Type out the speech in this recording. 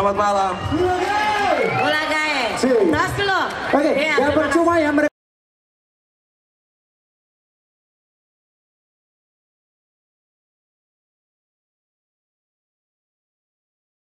Selamat malam. Mulai gae. Si. Terus dulu. Oke, Iya, yang percuma ya mereka